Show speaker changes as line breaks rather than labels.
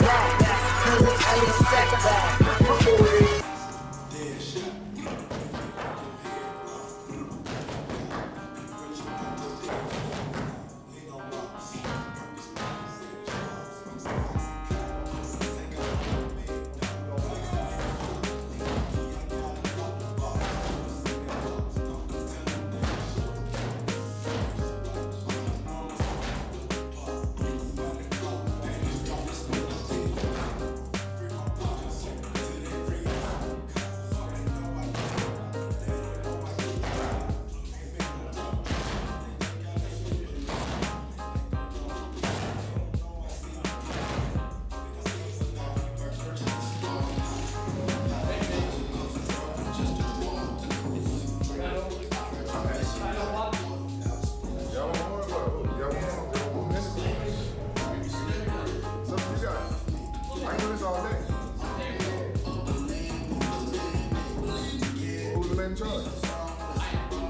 back. It's only
Glenn Charles.